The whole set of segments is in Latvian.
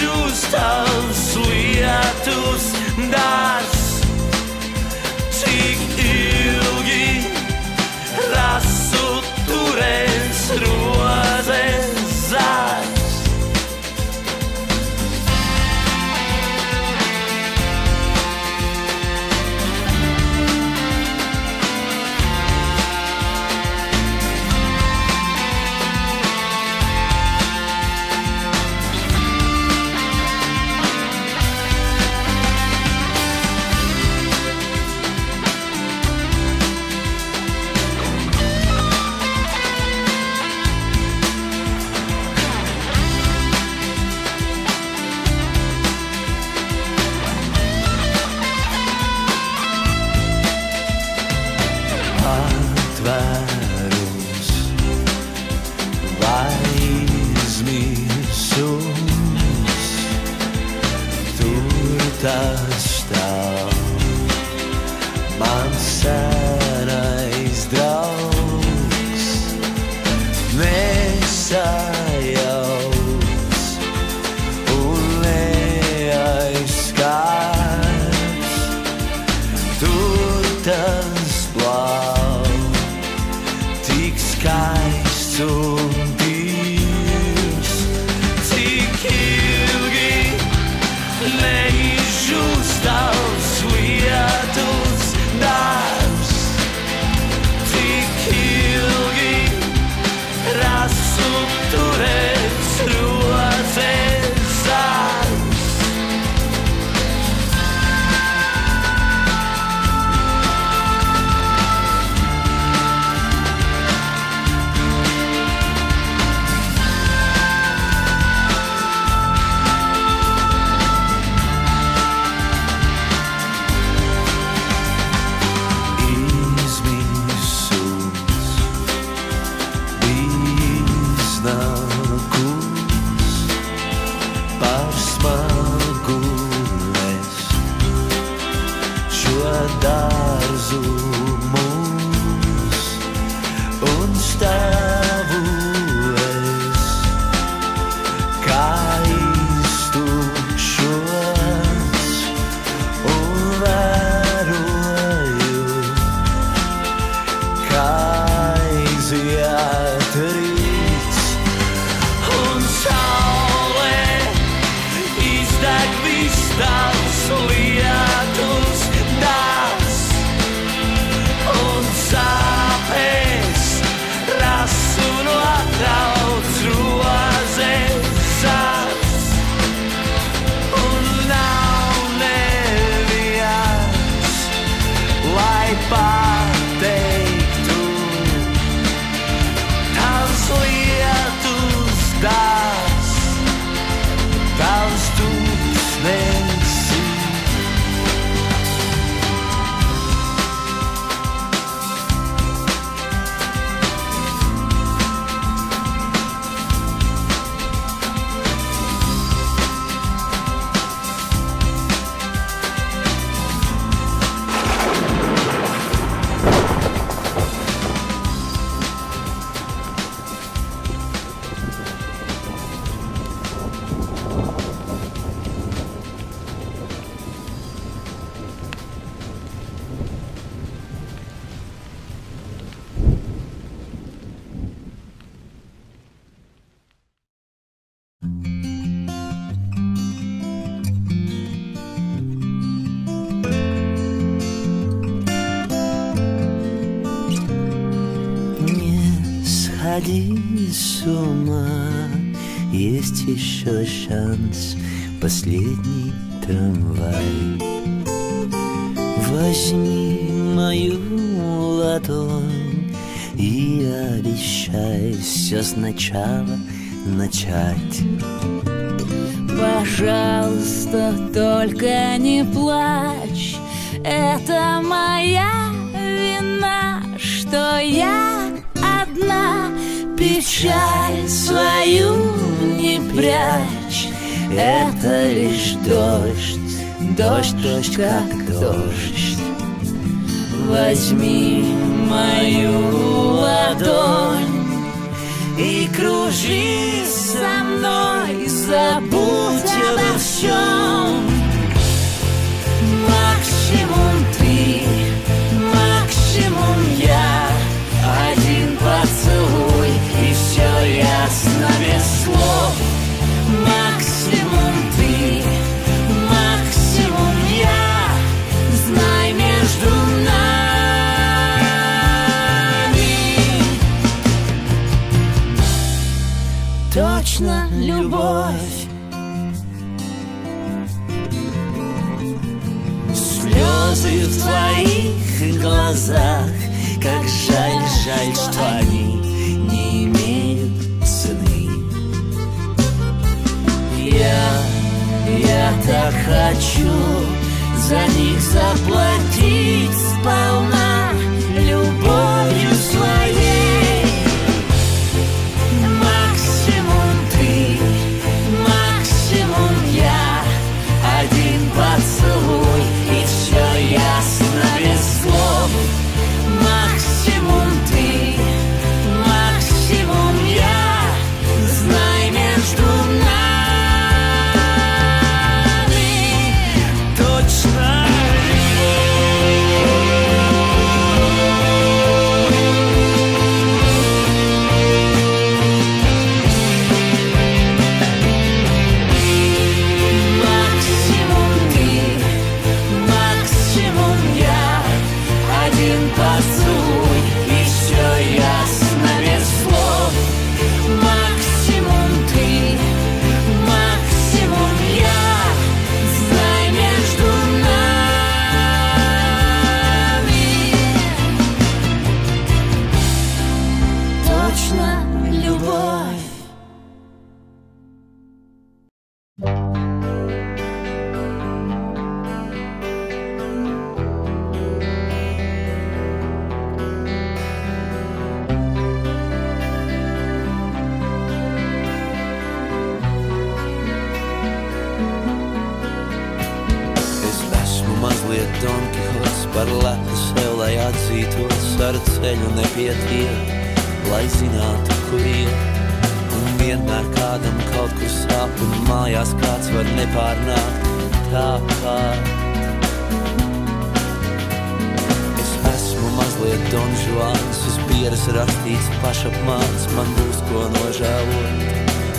justos, suiatus, da сходи с ума. Есть еще шанс Последний трамвай. Возьми мою ладонь И обещай все сначала начать. Пожалуйста, только не плачь. Это моя вина, что я одна Печаль свою не прячь. Это лишь дождь, дождь, дождь, как дождь. Возьми мою ладонь и кружи со мной, забудь обо всем Максимум ты, максимум я Один поцелуй все ясно без слов. Максимум ты, максимум я. Знай между нами. Точно любовь. Слезы в твоих глазах. Как жаль, жаль, что они хочу за них заплатить сполна mazliet donžuāns, uz pieras rakstīts pašapmāns, man būs ko nožēlot,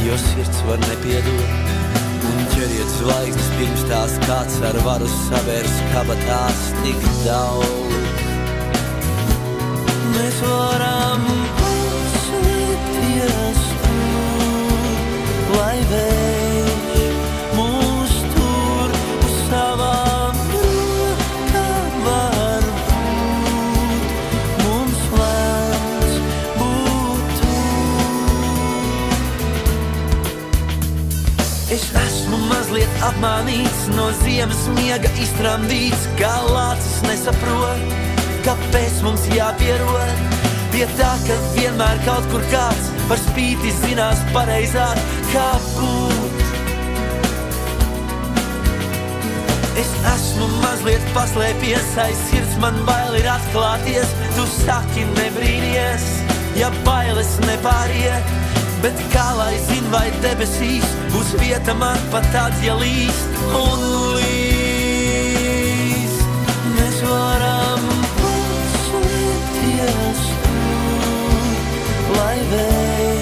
jo sirds var nepiedot. Un ķeriet zvaigznes pirms tās kāds ar varu savērs kabatās tik daudz. Mēs varam paslēpties lai vējš apmānīts, no ziemas miega iztramdīts, kā lācis nesaprot, kāpēc mums jāpierod. Pie tā, ka vienmēr kaut kur kāds par spīti zinās pareizāk, kā būt. Es esmu mazliet paslēpies, aiz sirds man bail ir atklāties. Tu saki, nebrīnīties, ja bailes nepāriet. Bet kā lai zin, vai debesīs būs vieta man pat tad, ja līst un līst. Mēs varam paslēpties lai vējš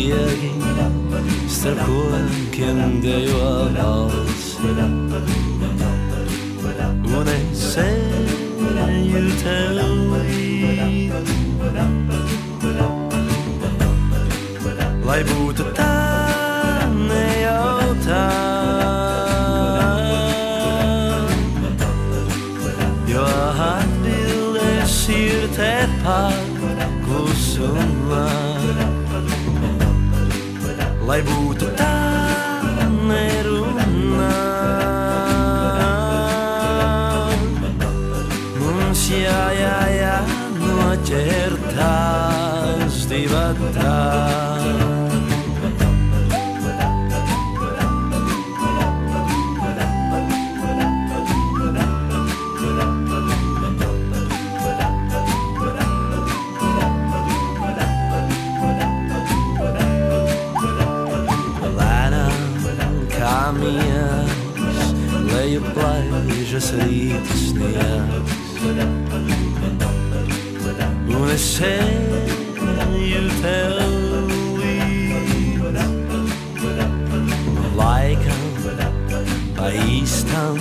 viaggi Stracuanchen Deo avals Un esse iuteuit Lai būtu tā nejautā Jo atbildes ir tepat جسري تسنيات ونسيت tevi laikam pa īstam,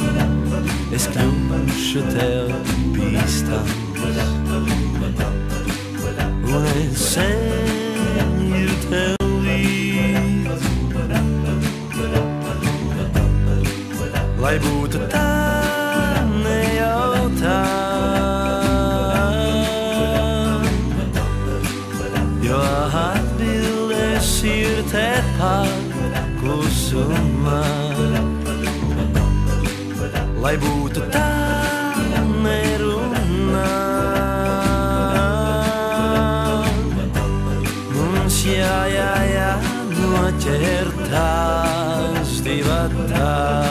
es kļūšu tev bīstam. Un es eju tev līdz, lai būtu tā. lai būtu tā nerunā. Mums jā, jā, jā, noķertās divatās.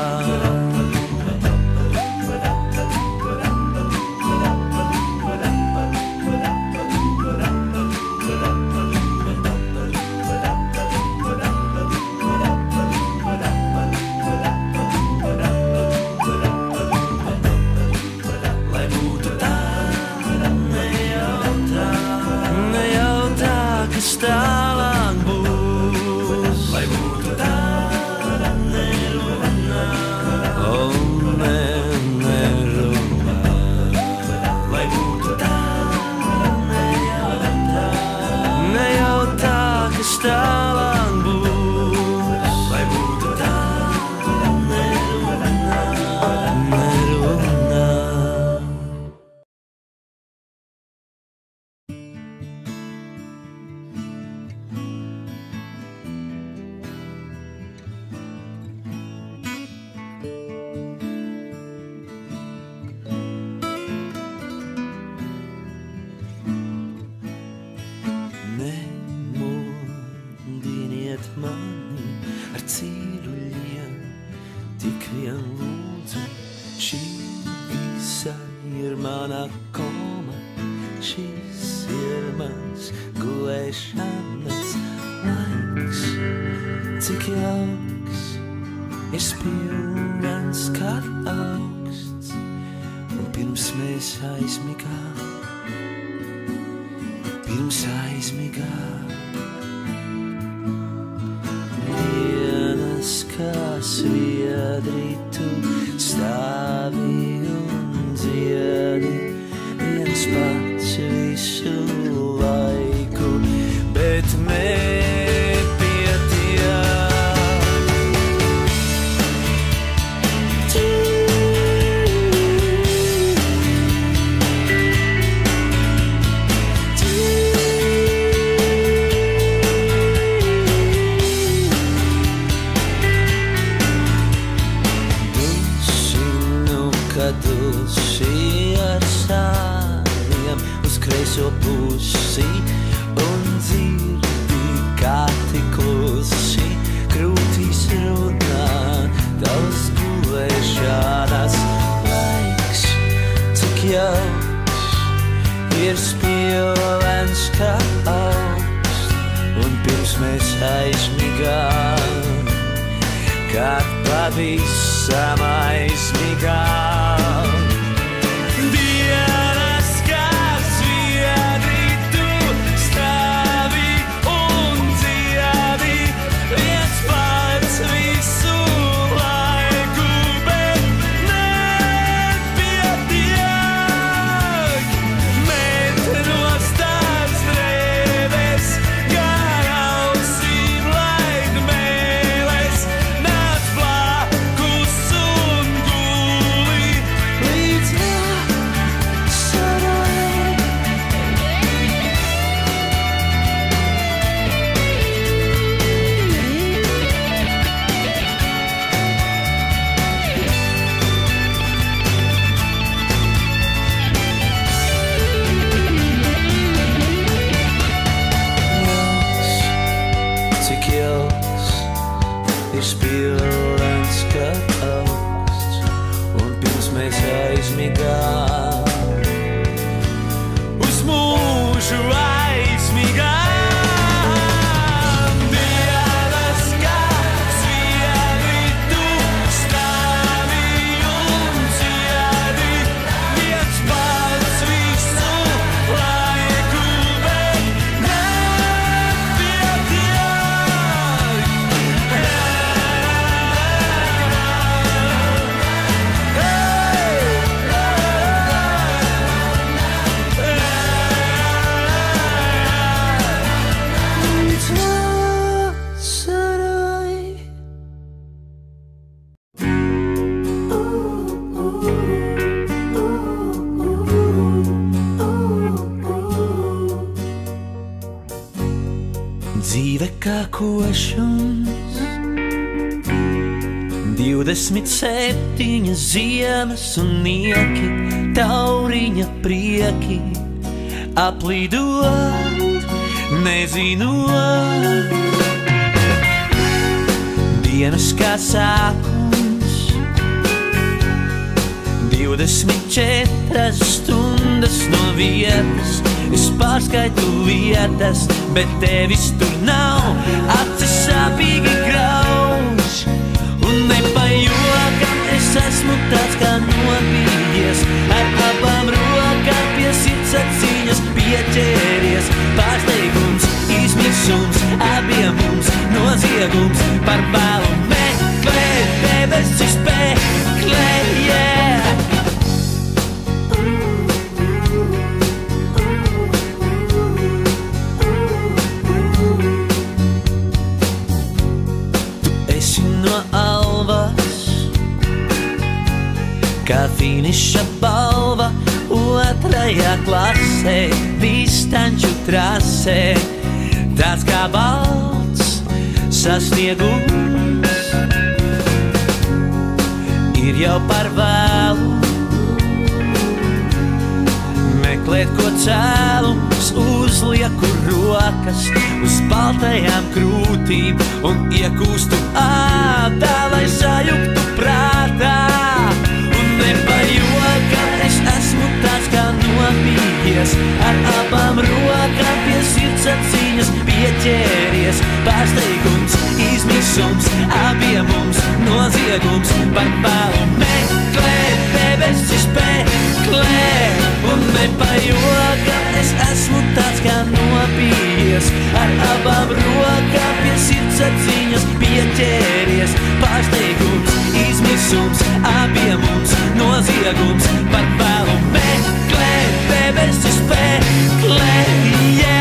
sviedri tu stāvi un dziedi. Viens pats visu ir spilvens, kā augsts, un pirms mēs aizmigām, divdesmit septiņas ziemas un nieki, tauriņa prieki, aplidot, nezinot. Dienas kā sākums, 24 stundas no vietas. Es pārskaitu vietas, bet tevis tur nav. Acis sāpīgi grauž, un nepajokam es esmu tāds kā nobījies. Ar abām rokām pie sirds atziņas pieķēries. Pārsteigums, izmisums, abiem mums noziegums par vēlu meklēt, debesis meklēt, otrajā klasē, distanču trasē. Tāds kā balts sasniegums ir jau par vēlu. Meklēt, ko cēlums uzlieku rokas uz baltajām krūtīm un iekūstu ādā, lai sajuktu prātā. Nobījies, ar abām rokām pie sirds atziņas pieķēries. Pārsteigums, izmisums, abiem mums noziegums par vēlu meklēt, debesis meklēt. Un nepajokā es esmu tāds kā nobījies, ar abām rokām pie sirds atziņas pieķēries. Pārsteigums, izmisums, abiem mums noziegums par vēlu meklēt, debesis meklēt, yeah!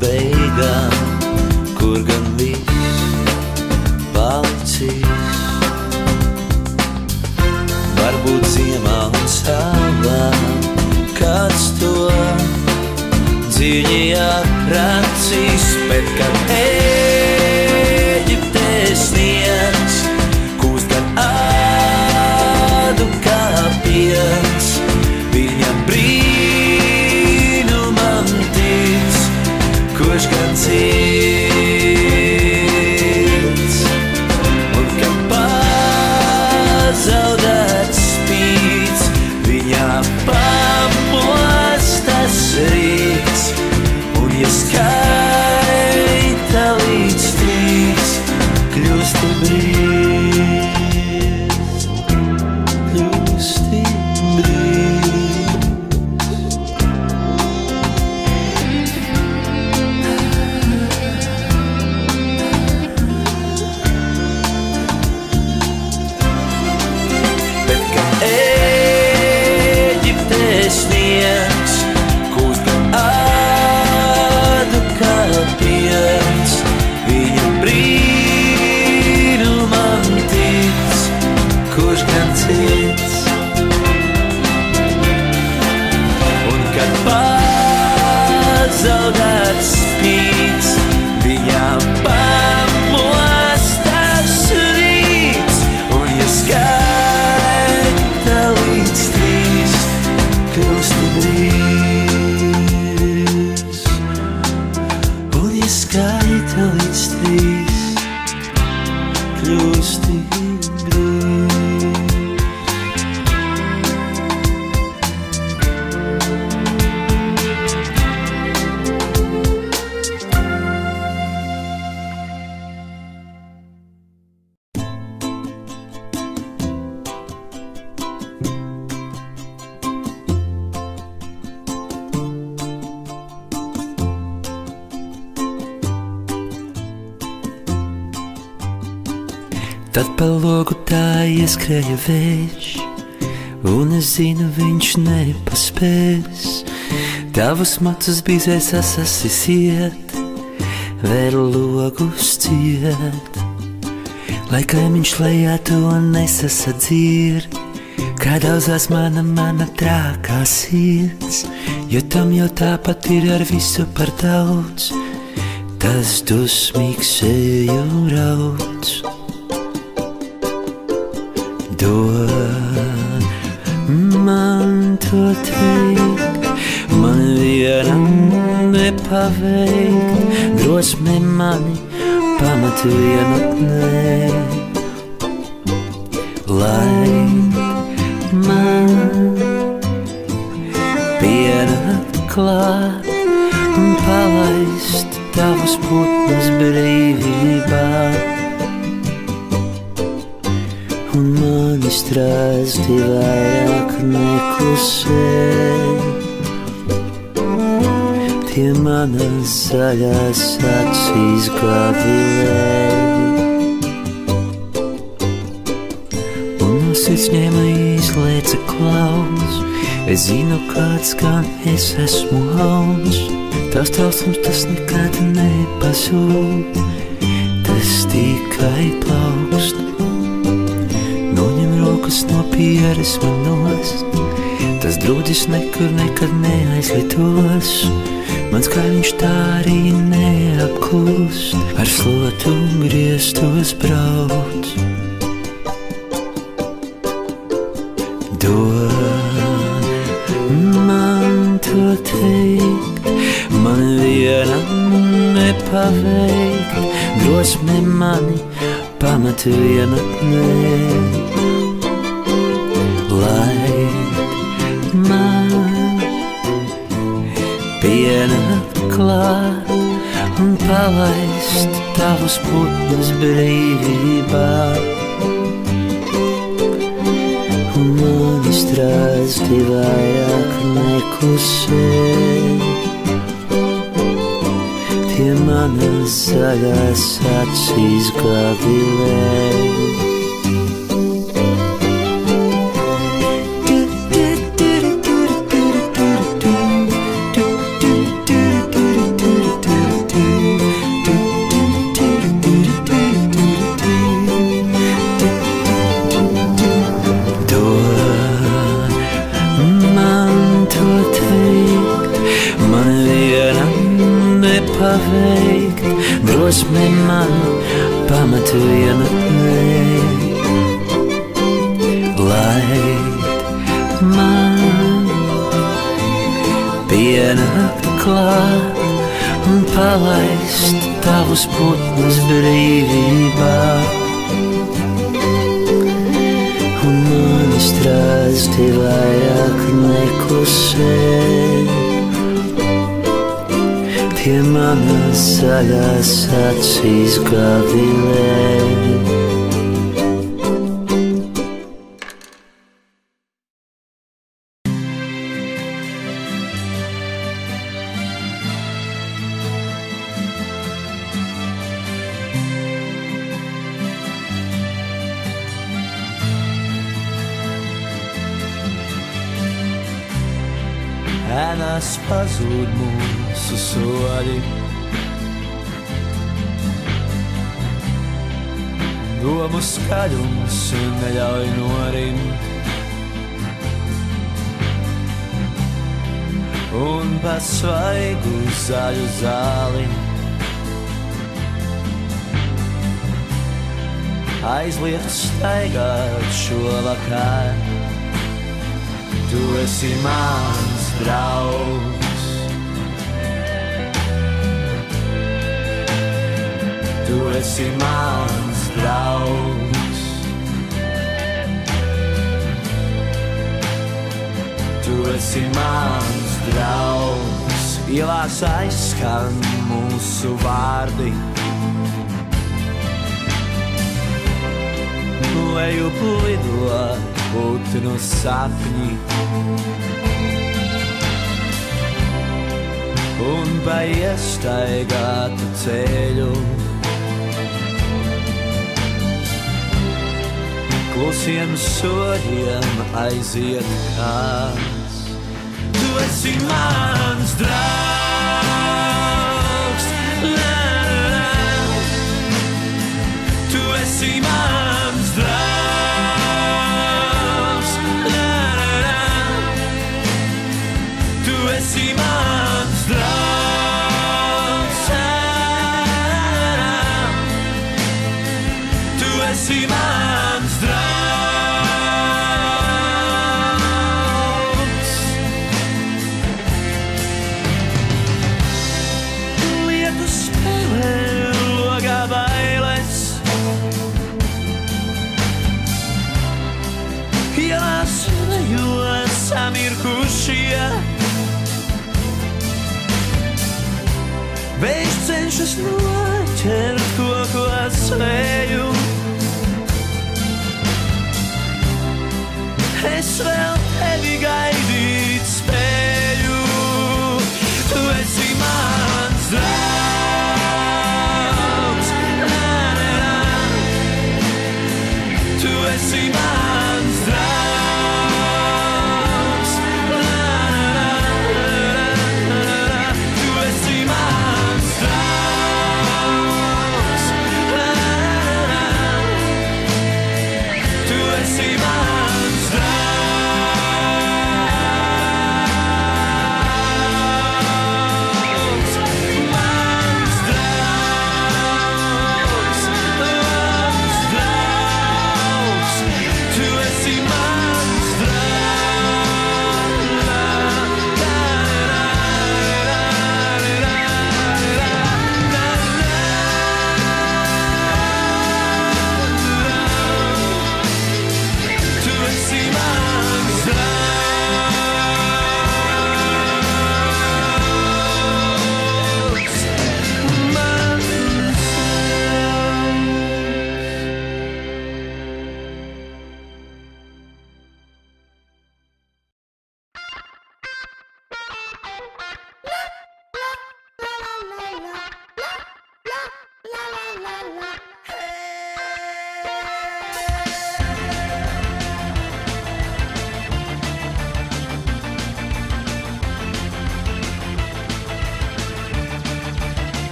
beigām, kur gan ceļvējš, un es zinu, viņš nepaspēs. Tavus matus bizēs asasis iet, vēl logus ciet. Lai kaimiņš lejā to nesasadzird, kā daudzās mana, mana trākā sirds, jo tam jau tāpat ir ar visu par daudz, tas dusmīgs eju rauds. To teikt, man vienam nepaveikt, drosme mani pamatu vienatnē. Lai man pienākt klāt un palaist tavus putnus brīvībā. Mani strāsti vairāk neklusē. Tie manas zaļās acīs gavilē. Un no sirds ņēma izlēca klaus. Es zinu, kāds gan es esmu hauns. Tas tausums tas nekad nepazūd. Tas tikai plaukst. Rokas no pieres manos. Tas drūdis nekur nekad neaizlitos. Mans kaimiņš tā arī neapklūst. Ar slotu griestos brauc. Dod man to teikt, man vienam nepaveikt, drosme mani pamatu vienatnē. Pienākt klāt un palaist tavus putnus brīvībā. Un mani strāsti vairāk neklusē. Tie manas zaļās acīs gavilē. Strāsti vairāk neklusē. Tie manas zaļās acīs gavilē. Soļi. Domu skaļums neļauj norimt. Un pa svaigu zaļu zāli aizliegt staigāt šo vakaru. Tu esi mans draugs. Tu esi mans draugs. Tu esi mans draugs. Ielās aizskan mūsu vārdi. Lejup lido putnu sapņi. Un pa iestaigātu ceļu Klusiem soļiem aiziet kāds. Tu esi mans draugs La,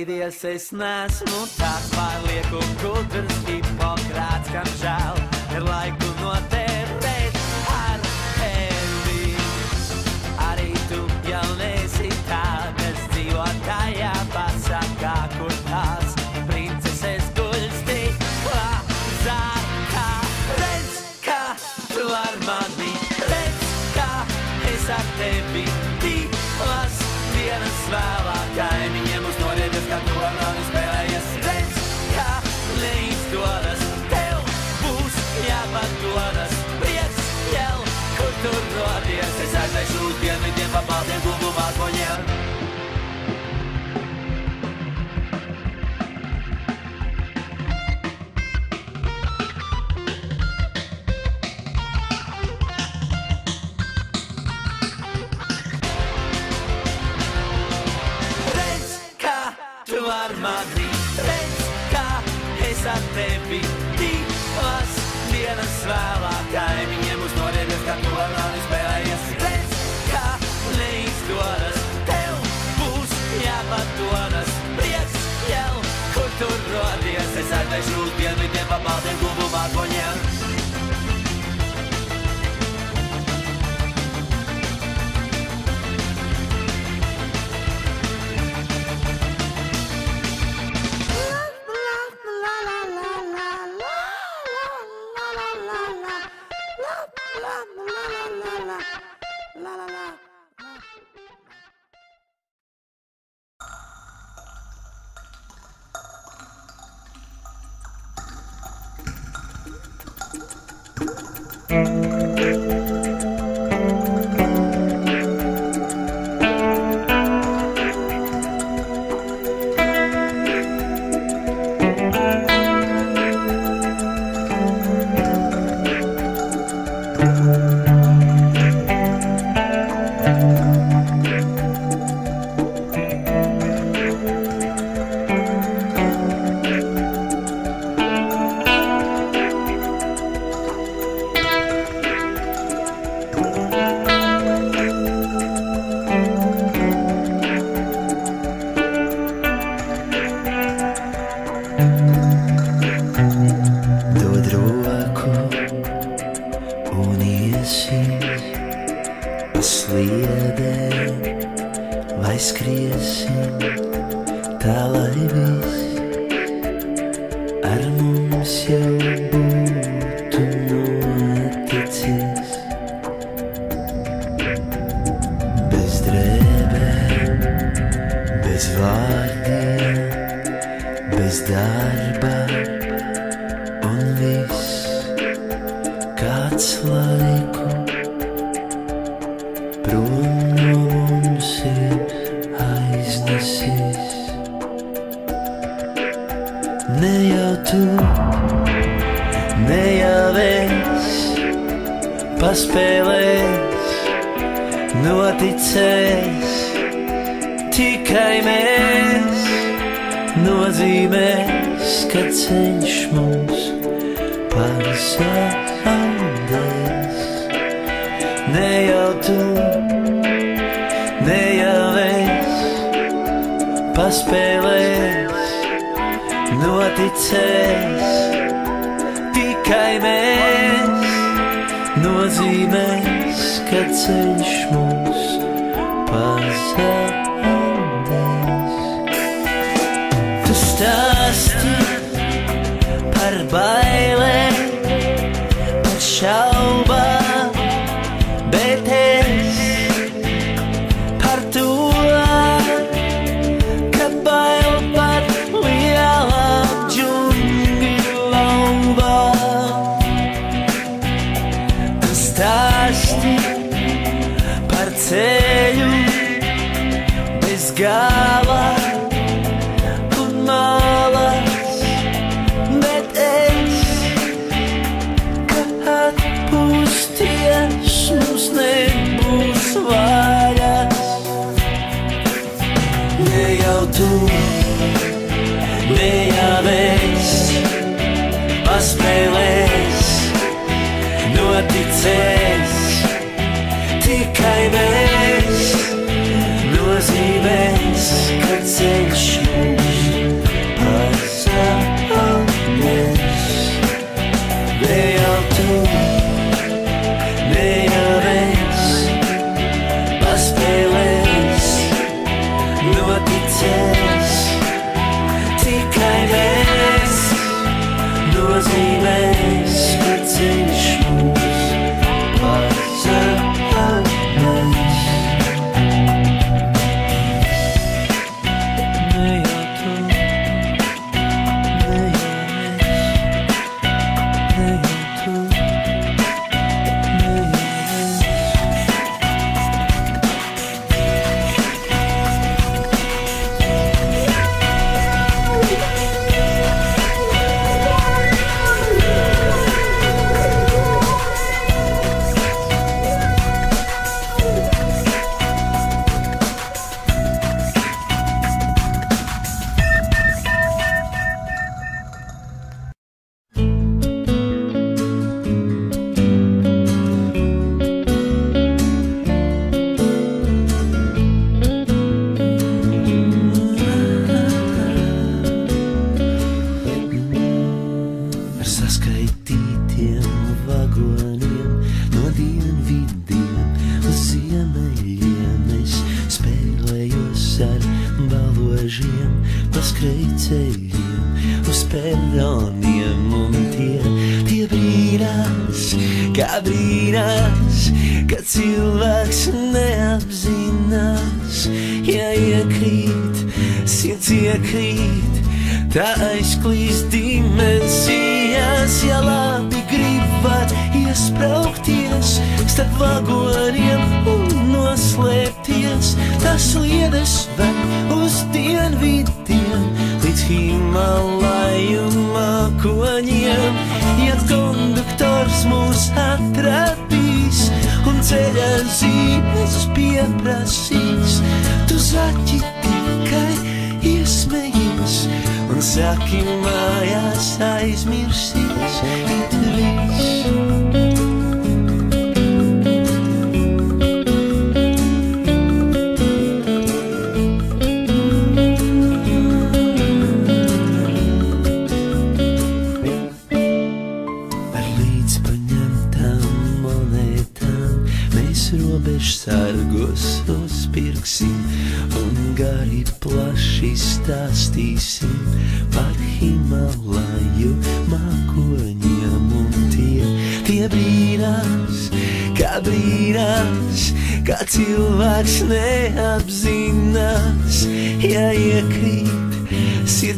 baidies, es nesmu tāds pārlieku gudrs, hipokrāts, kam žēl ir laiku notērēt ar tevi. Arī tu jau nesi tāds dzīvotājā pasakā, kur tās princeses gulsti plazākā. Redz, kā tu ar mani, redz, kā es ar tevi divas dienas vēlos. Jesús tierno y te papá del nuevo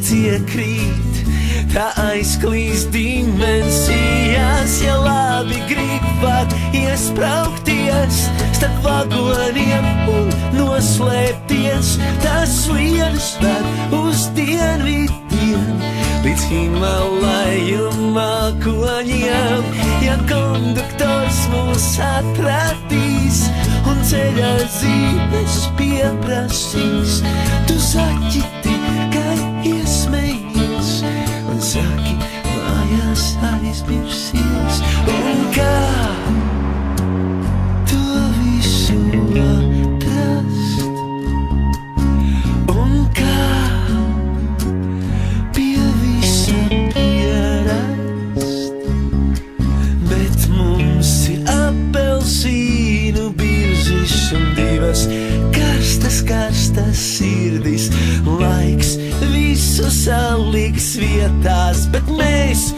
sirds iekrīt, tā aizklīst dimensijās, ja labi gribat iesprāgties starp vagoniem un noslēpties, tas lietas ved uz dienvidiem līdz Himalaju mākoņiem, ja konduktors mūs atradīs un ceļā zīmes pieprasīs, tu saki aizmirsies un kā to visu atrast un kā pie visa pierast bet mums ir apelsīnu birzis un divas karstas, karstas sirdis. Laiks visu saliks vietās, bet mēs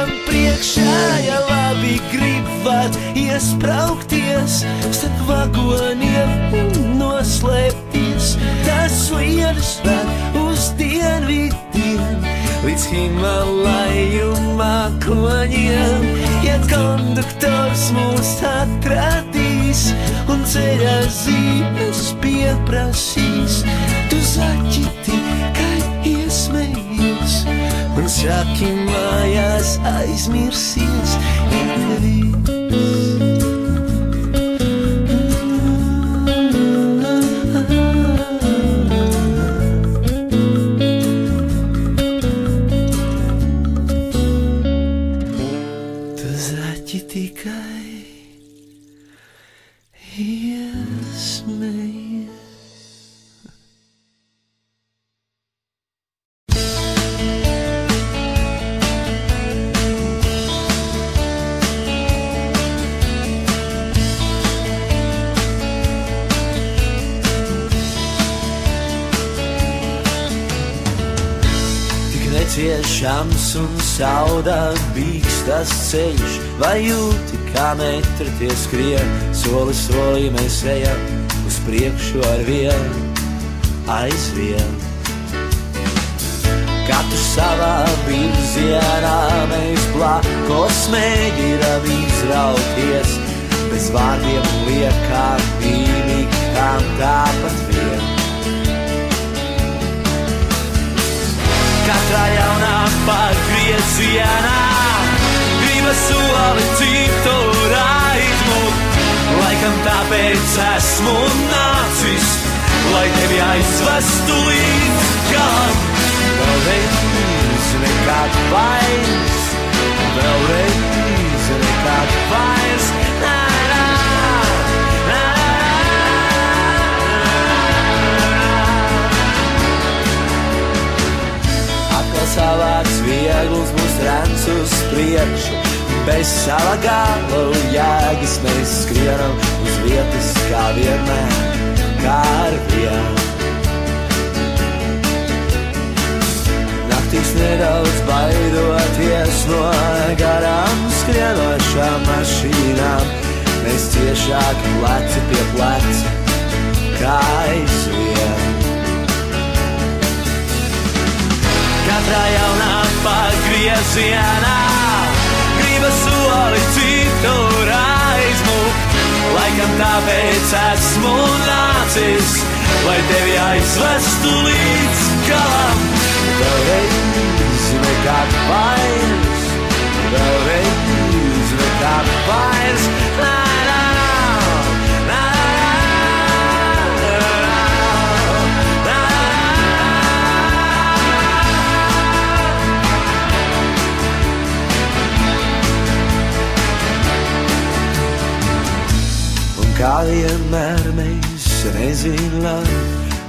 viņam priekšā, ja labi gribat iesprāgties starp vagoniem noslēpties. Tas lietas vēl uz dienvidiem līdz Himalaju mākoņiem. Ja konduktors mūs atradīs un ceļā zīmes pieprasīs, tu iesmējies un saki mājās aizmirsies. Tu zaķi tikai iesmējies. Neciešams un saudabīgs tas ceļš, vai jūti, kā metri tie skrien, soli solī mēs ejam uz priekšu ar vienu, aizvien. Katrs savā virzienā mēs blakos mēģinām izrauties, bez vārdiem liekām mīmīkām tāpat Katrā jaunā pagriezienā gribas soli citur aizmukt. Laikam tāpēc esmu nācis, lai tevi aizvestu līdz galam. Vēlreiz nekad vairs, vēlreiz nekad vairs. Savāds viegls būs rens uz priekšu, bez sava gala jēgas mēs skrienam uz vietas kā vienmēr, kā ar vienu. Naktīs nedaudz baidoties no garām skrienošām mašīnām, mēs ciešāk pleci pie pleca, kā aizvien. Katrā jaunā pagriezienā gribas soli citur aizmukt. Laikam tāpēc esmu nācis, lai tevi aizvestu līdz galam. Vēlreiz nekad vairs, vēlreiz nekad vairs. Nā, kā vienmēr mēs nezinām,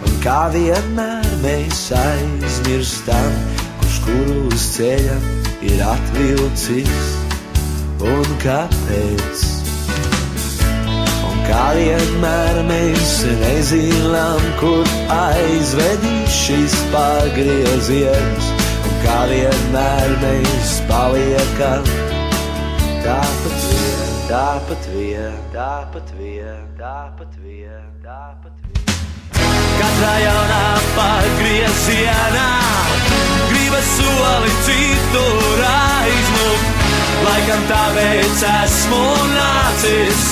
un kā vienmēr mēs aizmirstam, kurš kuru uz ceļa ir atvilcis un kāpēc. Un Kā vienmēr mēs nezinām, kur aizvedīs šis pagrieziens, un kā vienmēr mēs paliekam tāpat tāpat vien, tāpat vien, tāpat vien, tāpat vien. Katrā jaunā pagriezienā gribas soli citur aizmukt. Laikam tāpēc esmu nācis,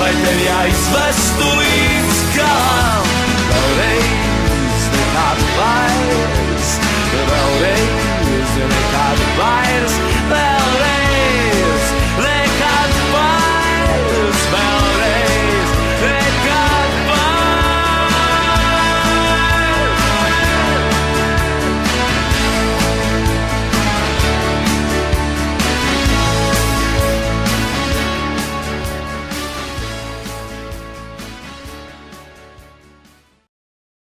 lai tev jāizvestu līdz galam. Vēlreiz nekāds vairs, vēlreiz nekāds vairs. Vēl